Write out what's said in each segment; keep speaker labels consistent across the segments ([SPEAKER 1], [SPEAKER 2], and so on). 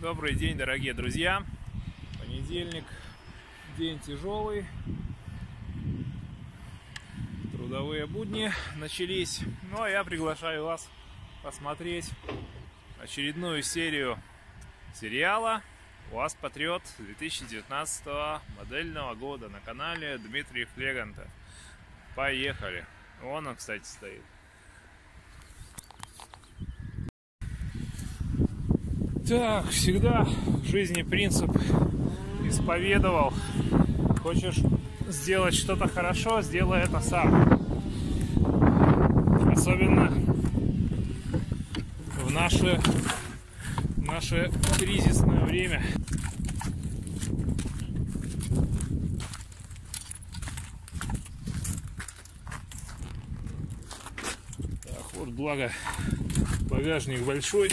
[SPEAKER 1] Добрый день, дорогие друзья. Понедельник, день тяжелый. Трудовые будни начались. Ну, а я приглашаю вас посмотреть очередную серию сериала УАЗ Патриот 2019 модельного года на канале Дмитрий Флегантов. Поехали. Вон он, кстати, стоит. Так, всегда в жизни принцип исповедовал. Хочешь сделать что-то хорошо, сделай это сам. Особенно в наше, в наше кризисное время. Так, вот благо багажник большой.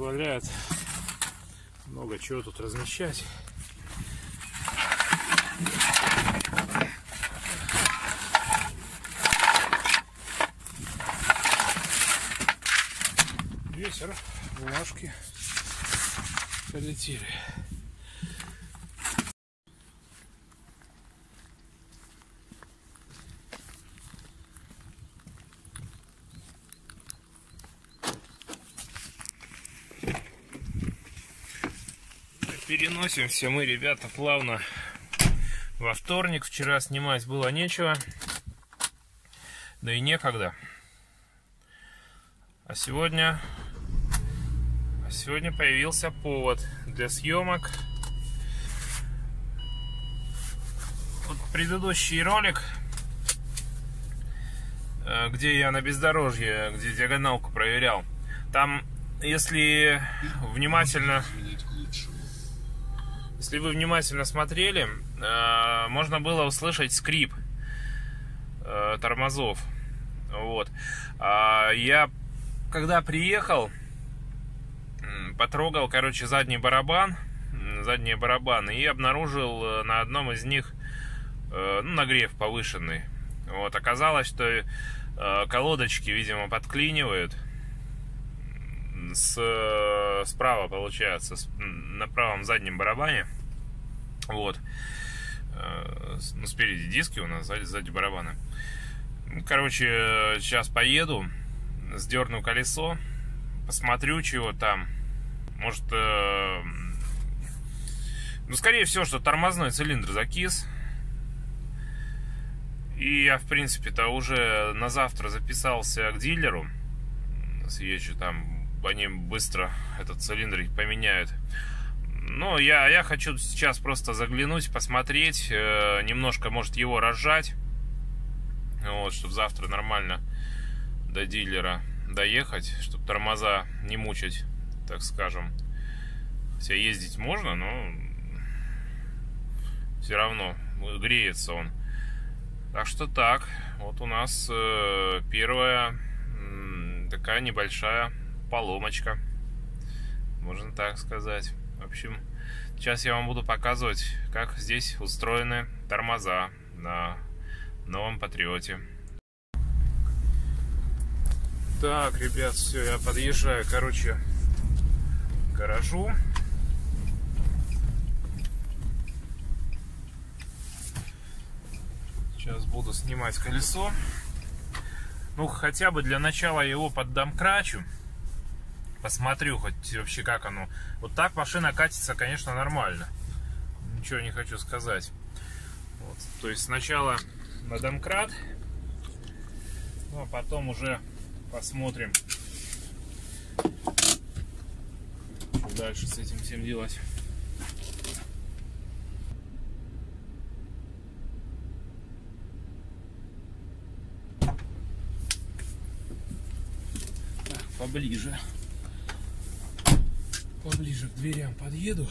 [SPEAKER 1] Позволяет много чего тут размещать. Ветер, бумажки полетели. Переносимся мы, ребята, плавно во вторник. Вчера снимать было нечего. Да и некогда. А сегодня... А сегодня появился повод для съемок. Вот предыдущий ролик, э, где я на бездорожье, где диагоналку проверял. Там, если внимательно если вы внимательно смотрели, э, можно было услышать скрип э, тормозов. Вот. А я, когда приехал, потрогал, короче, задний барабан, задние барабаны, и обнаружил э, на одном из них ну, нагрев повышенный. Вот. Оказалось, что колодочки, видимо, подклинивают. С, справа, получается, на правом заднем барабане. Вот. Э, ну, спереди диски у нас, сзади, сзади барабаны. Короче, сейчас поеду, сдерну колесо, посмотрю, чего там. Может, э, ну, скорее всего, что тормозной цилиндр закис. И я, в принципе-то, уже на завтра записался к дилеру. Съезжу там, они быстро этот цилиндр поменяют. Ну, я, я хочу сейчас просто заглянуть, посмотреть, э, немножко, может, его разжать. Вот, чтобы завтра нормально до дилера доехать, чтобы тормоза не мучить, так скажем. Хотя ездить можно, но все равно греется он. Так что так, вот у нас э, первая такая небольшая поломочка, можно так сказать. В общем, сейчас я вам буду показывать, как здесь устроены тормоза на новом Патриоте. Так, ребят, все, я подъезжаю, короче, к гаражу. Сейчас буду снимать колесо. Ну, хотя бы для начала его поддомкрачу посмотрю хоть вообще как оно. Вот так машина катится, конечно, нормально. Ничего не хочу сказать. Вот. То есть сначала на домкрат, ну а потом уже посмотрим, что дальше с этим всем делать. Поближе поближе к дверям подъеду.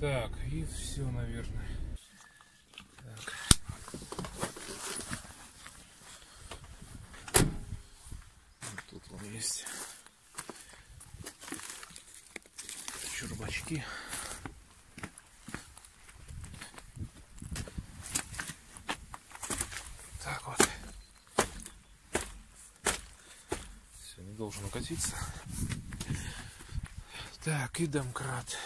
[SPEAKER 1] Так, и все, наверное. Так. Вот тут он есть. чурбачки. Так вот. Все, не должен укатиться. Так, и домкрат.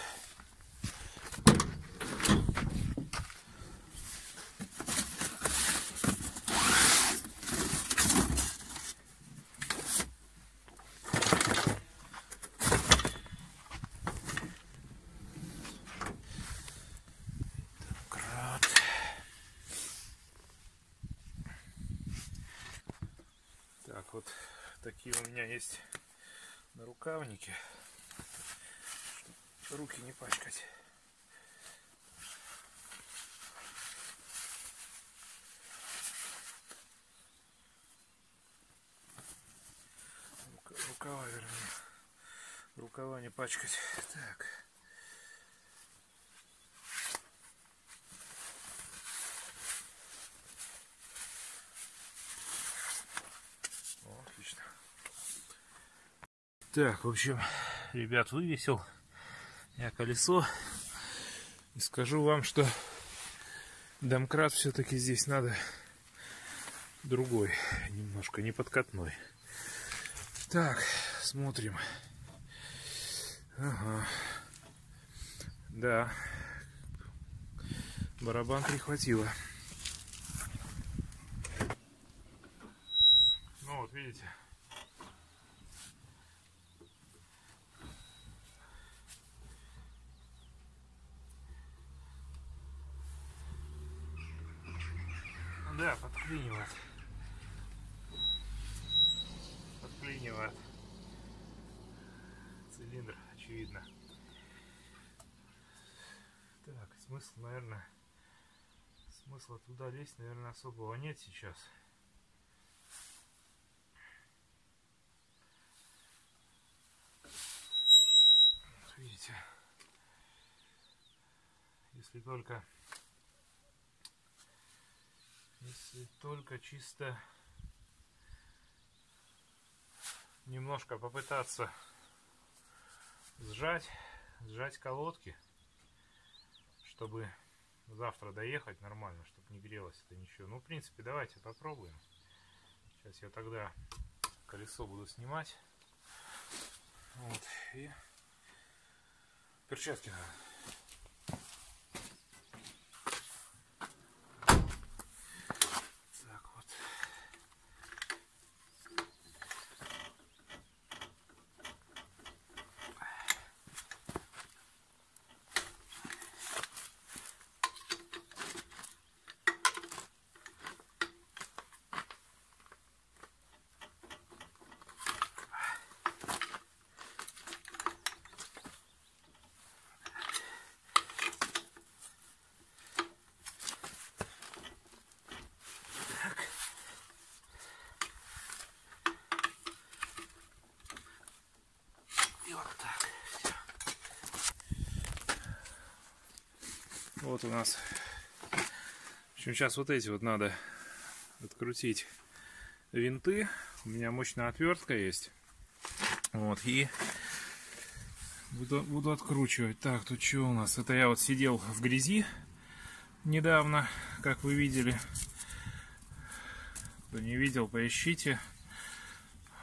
[SPEAKER 1] Так, вот такие у меня есть на рукавнике руки не пачкать. Рукава, вернее. Рукава не пачкать. Так. Отлично. Так, в общем, ребят, вывесил я колесо. И скажу вам, что домкрат все-таки здесь надо другой, немножко не подкатной. Так, смотрим. Ага. Да. Барабан прихватило. Ну вот, видите. Да, подклинивает. Подклинивает. Очевидно. Так, смысл, наверное, смысла туда лезть, наверное, особого нет сейчас. Видите, если только если только чисто немножко попытаться сжать, сжать колодки, чтобы завтра доехать нормально, чтобы не грелось это ничего. Ну, в принципе, давайте попробуем. Сейчас я тогда колесо буду снимать. Вот, и перчатки надо. Так вот. И вот так. Всё. Вот у нас. Общем, сейчас вот эти вот надо открутить винты. У меня мощная отвертка есть. Вот, и буду, буду откручивать. Так, тут что у нас? Это я вот сидел в грязи недавно, как вы видели. Кто не видел, поищите.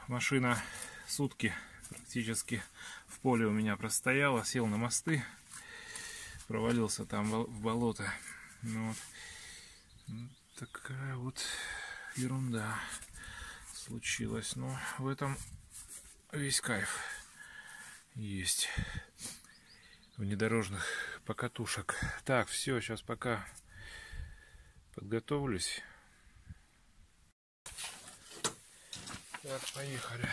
[SPEAKER 1] Машина сутки практически в поле у меня простояла, сел на мосты, провалился там в болото. Ну, вот. Ну, такая вот ерунда случилась. Но в этом весь кайф есть внедорожных покатушек. Так, все, сейчас пока подготовлюсь. Так, поехали.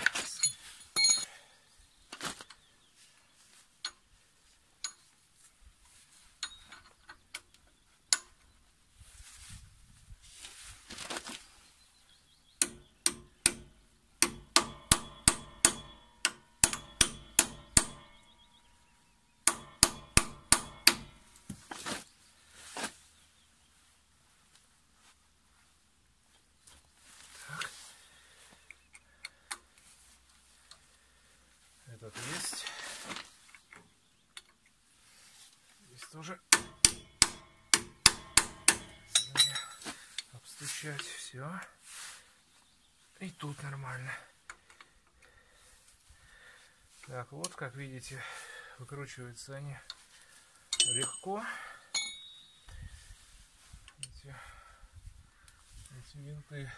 [SPEAKER 1] Тоже обстучать. Все. И тут нормально. Так, вот, как видите, выкручиваются они легко. Эти, эти винты.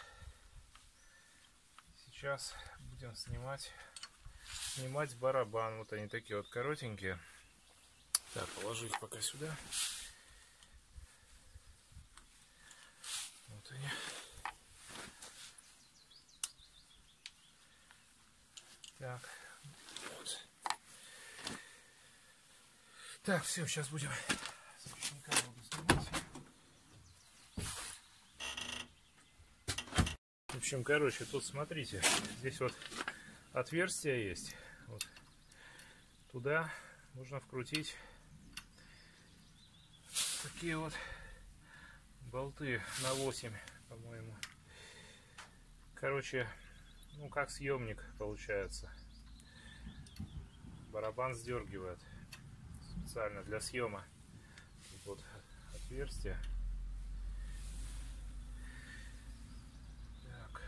[SPEAKER 1] Сейчас будем снимать, снимать барабан. Вот они такие вот коротенькие. Так, положу их пока сюда. Вот они. Так, вот. Так, все, сейчас будем В общем, короче, тут смотрите, здесь вот отверстие есть. Вот. Туда нужно вкрутить такие вот болты на 8, по-моему. Короче, ну как съемник получается. Барабан сдергивает специально для съема. Тут вот отверстие. Так.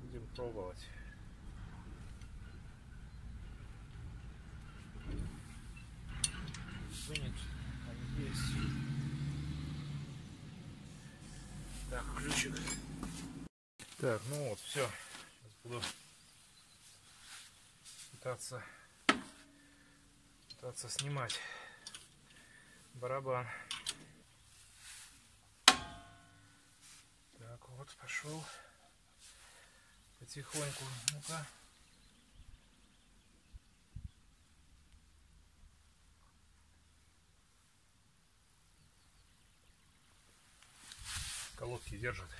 [SPEAKER 1] Будем пробовать. Вынет есть. Так, ключик. Так, ну вот, все. Сейчас буду пытаться пытаться снимать барабан. Так, вот пошел потихоньку. Ну-ка. колодки держат.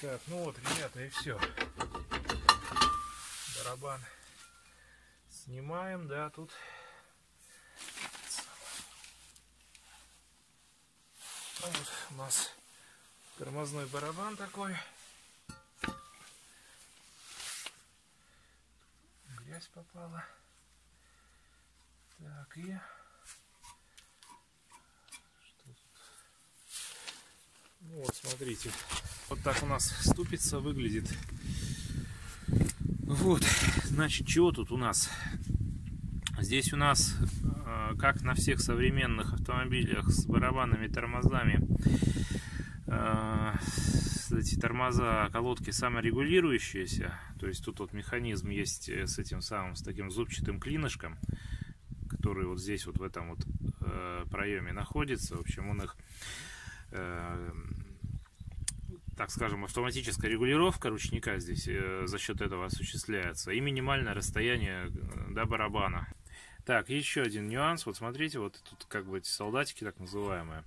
[SPEAKER 1] Так, ну вот, ребята, и все. Барабан снимаем, да, тут ну, вот у нас тормозной барабан такой. Грязь попала. Так, и? Ну вот, смотрите. Вот так у нас ступица выглядит. Вот, значит, чего тут у нас? Здесь у нас, э, как на всех современных автомобилях с барабанами, тормозами, э, эти тормоза, колодки саморегулирующиеся. То есть тут вот механизм есть с этим самым, с таким зубчатым клинышком, который вот здесь вот в этом вот э, проеме находится. В общем, он их так скажем, автоматическая регулировка ручника здесь э, за счет этого осуществляется. И минимальное расстояние э, до барабана. Так, еще один нюанс. Вот смотрите, вот тут как бы эти солдатики так называемые.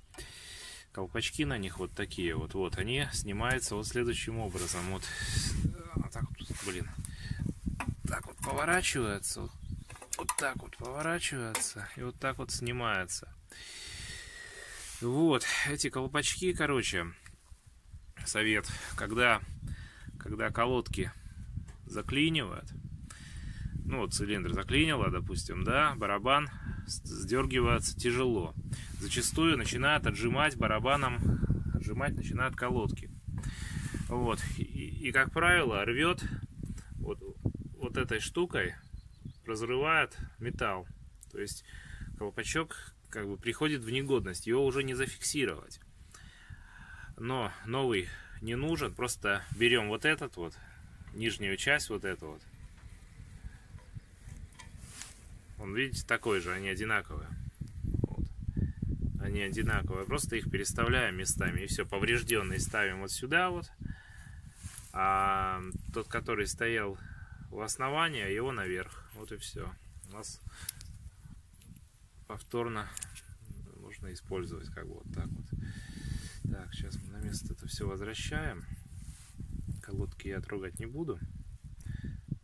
[SPEAKER 1] Колпачки на них вот такие вот. Вот они снимаются вот следующим образом. Вот, вот так вот, блин. Так вот поворачивается. Вот, вот так вот поворачивается. И вот так вот снимается. Вот, эти колпачки, короче, совет, когда, когда колодки заклинивают, ну вот цилиндр заклинило, допустим, да, барабан сдергивается тяжело. Зачастую начинает отжимать барабаном, отжимать начинают колодки. Вот, и, и как правило рвет вот, вот этой штукой, разрывает металл. То есть колпачок как бы приходит в негодность, его уже не зафиксировать но новый не нужен. Просто берем вот этот вот, нижнюю часть вот эту вот. Он, видите, такой же, они одинаковые. Вот. Они одинаковые, просто их переставляем местами. И все, поврежденный ставим вот сюда вот. А тот, который стоял у основания, его наверх. Вот и все. У нас повторно можно использовать как вот так вот. Так, сейчас мы на место это все возвращаем. Колодки я трогать не буду.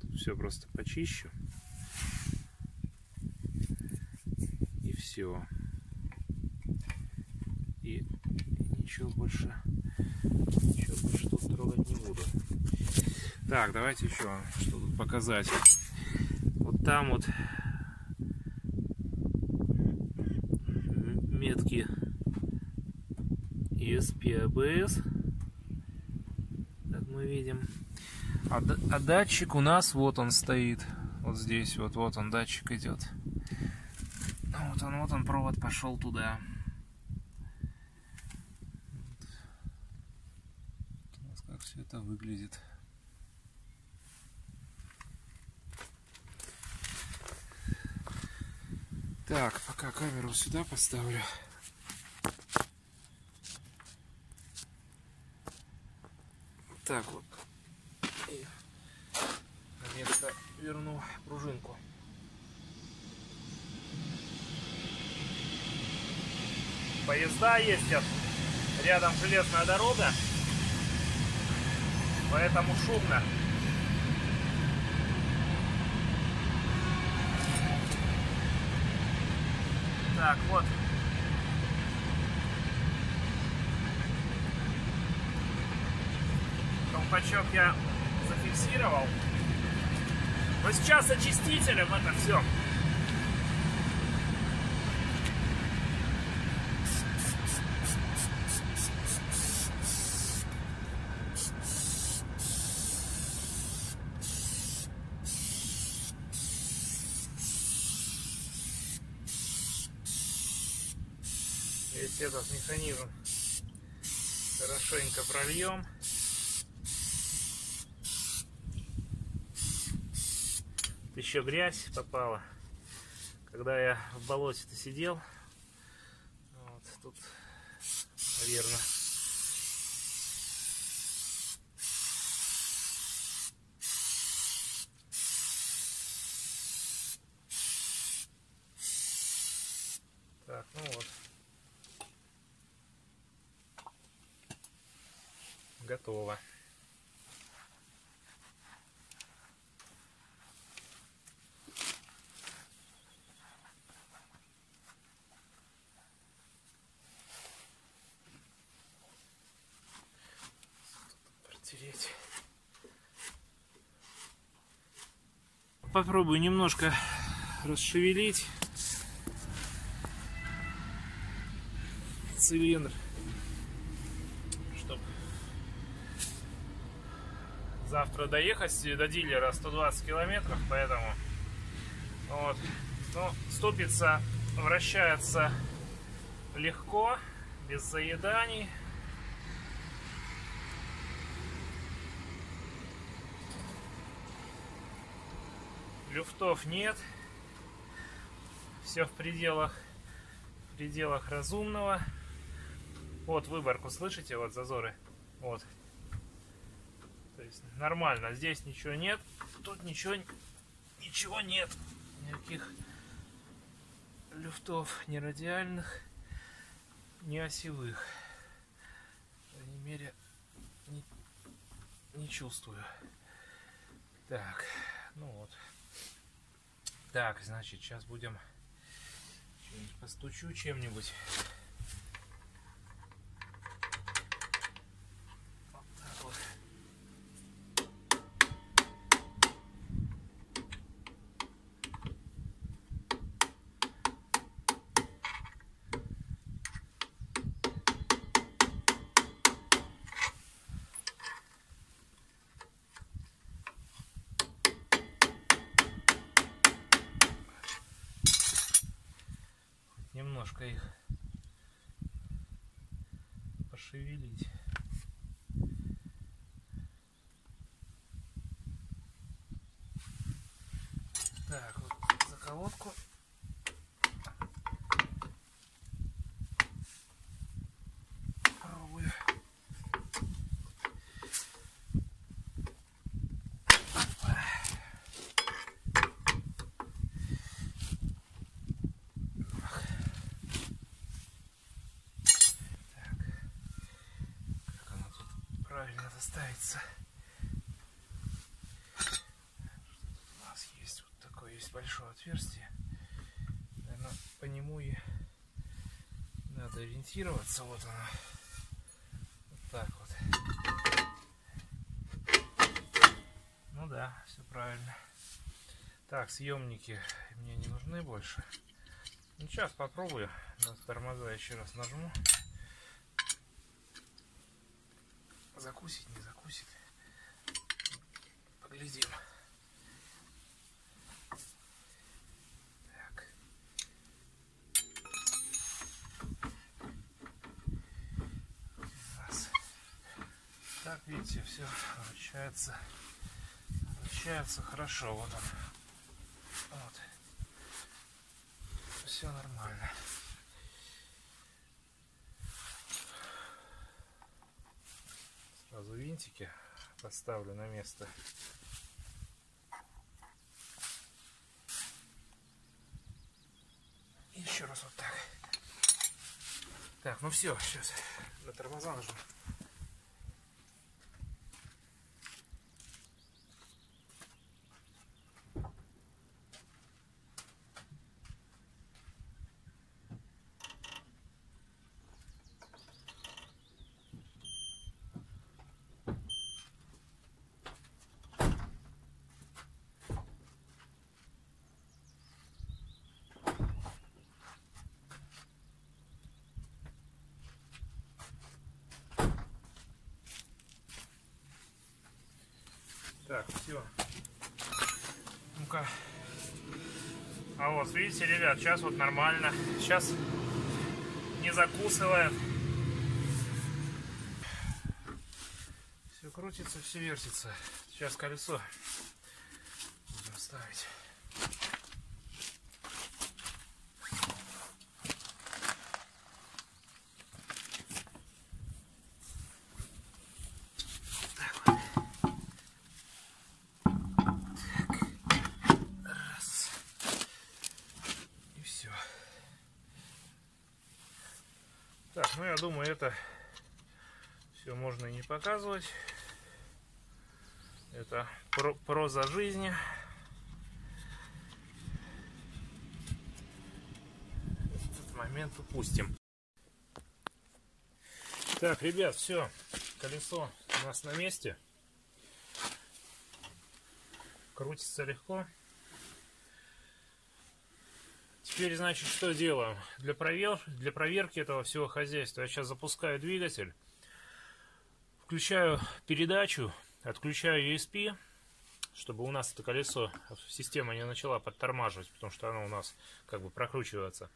[SPEAKER 1] Тут все просто почищу. И все. И ничего больше, ничего больше тут трогать не буду. Так, давайте еще что тут показать. Вот там вот ESP ABS. Как мы видим. А, а датчик у нас вот он стоит. Вот здесь вот, вот он датчик идет. Вот он, вот он провод пошел туда. Вот как все это выглядит. Так, пока камеру сюда поставлю. Так вот. И на место верну пружинку. Поезда ездят. Рядом железная дорога. Поэтому шумно. Так, вот. Колпачок я зафиксировал. Но сейчас очистителем это все. Весь этот механизм хорошенько прольем. Еще грязь попала. Когда я в болоте-то сидел, вот тут, наверное, Так, ну вот. Готово. Попробую немножко расшевелить цилиндр, чтобы завтра доехать до дилера 120 километров, поэтому вот. Ну, ступица вращается легко, без заеданий. Люфтов нет. Все в пределах, в пределах разумного. Вот выборку, слышите? Вот зазоры. Вот. То есть нормально. Здесь ничего нет. Тут ничего, ничего нет. Никаких люфтов ни радиальных, ни осевых. По крайней мере, не, не чувствую. Так, ну вот. Так, значит, сейчас будем постучу чем-нибудь. Немножко их пошевелить. Так, вот заколотку ставится. У нас есть вот такое есть большое отверстие. Наверное, по нему и надо ориентироваться. Вот оно. Вот так вот. Ну да, все правильно. Так, съемники мне не нужны больше. Ну, сейчас попробую. На тормоза еще раз нажму. Закусить, не закусит. Поглядим. Так. Раз. Так, видите, все вращается. Вращается хорошо. Вот он. Вот. Все нормально. Сразу винтики поставлю на место. И еще раз вот так. Так, ну все, сейчас на тормоза нажму. Так, все. Ну-ка. А вот, видите, ребят, сейчас вот нормально. Сейчас не закусывает. Все крутится, все вертится. Сейчас колесо будем ставить. Раз. И все. Так, ну я думаю, это все можно и не показывать. Это про проза жизни. Этот момент упустим. Так, ребят, все. Колесо у нас на месте. Крутится легко. Теперь, значит, что делаем? Для, провер... Для проверки этого всего хозяйства я сейчас запускаю двигатель, включаю передачу, отключаю ESP, чтобы у нас это колесо, система не начала подтормаживать, потому что оно у нас как бы прокручивается.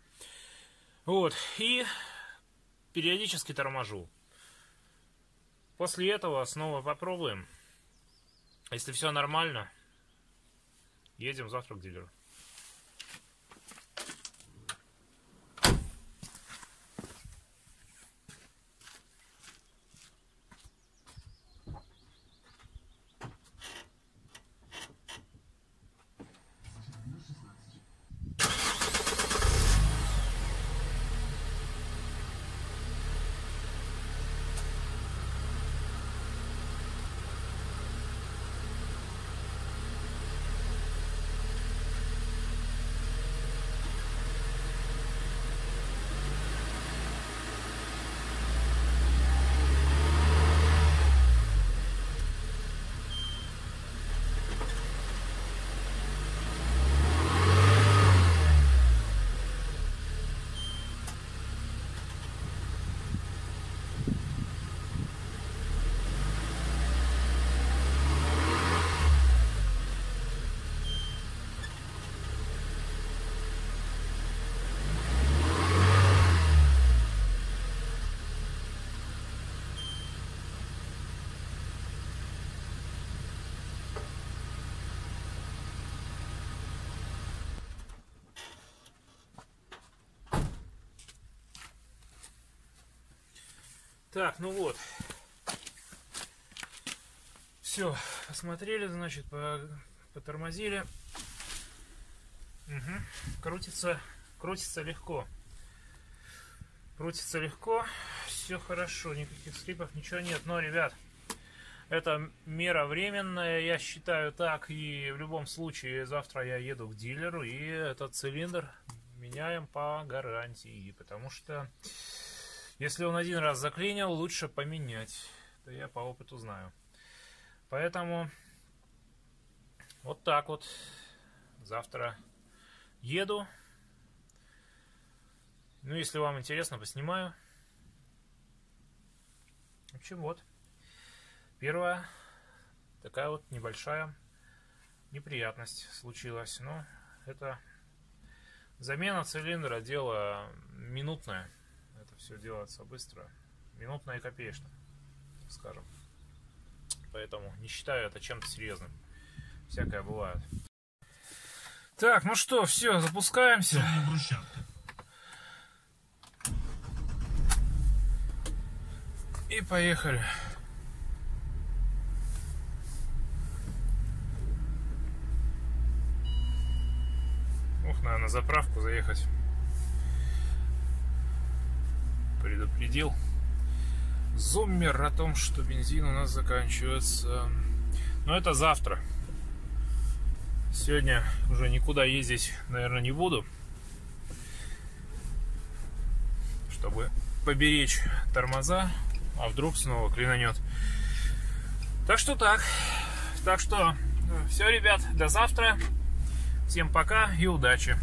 [SPEAKER 1] Вот, и периодически торможу. После этого снова попробуем. Если все нормально, едем завтра к дилеру. Так, ну вот. Все, посмотрели, значит, по, потормозили. Угу. Крутится, крутится легко. Крутится легко, все хорошо, никаких скрипов, ничего нет. Но, ребят,
[SPEAKER 2] Это мера временная, я считаю так, и в любом случае завтра я еду к дилеру, и этот цилиндр меняем по гарантии, потому что если он один раз заклинил, лучше поменять. Это я по опыту знаю. Поэтому вот так вот. Завтра еду. Ну, если вам интересно, поснимаю. В общем, вот. Первая такая вот небольшая неприятность случилась. Но это замена цилиндра дело минутное. Все делается быстро. Минутное и копеечно, скажем. Поэтому не считаю это чем-то серьезным. Всякое бывает. Так, ну что, все, запускаемся. И поехали. Ух, надо на заправку заехать. Предупредил зуммер о том, что бензин у нас заканчивается. Но это завтра. Сегодня уже никуда ездить, наверное, не буду. Чтобы поберечь тормоза, а вдруг снова клинанет. Так что так. Так что все, ребят, до завтра. Всем пока и удачи!